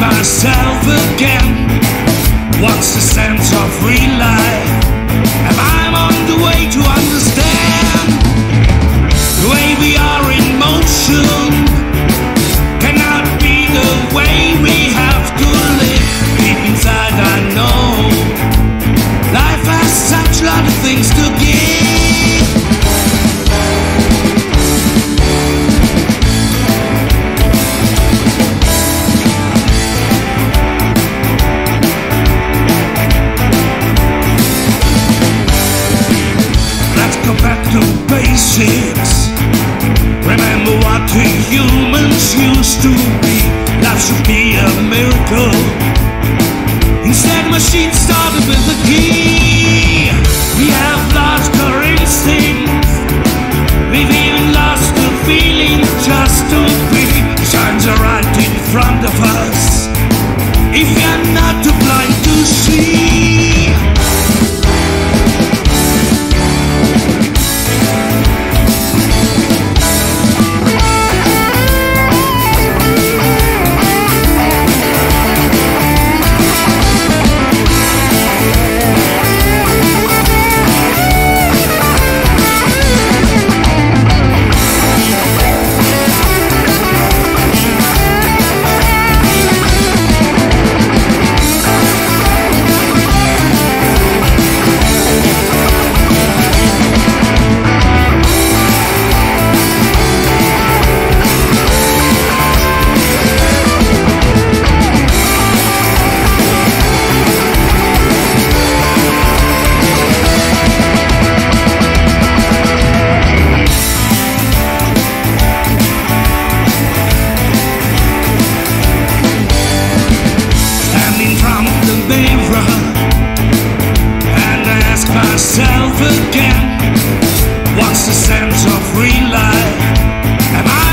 myself again, what's the sense of real Six. Remember what we humans used to be. Life should be a miracle. Instead machines started with the key. We have lost our instincts We've again. What's the sense of real life? Am I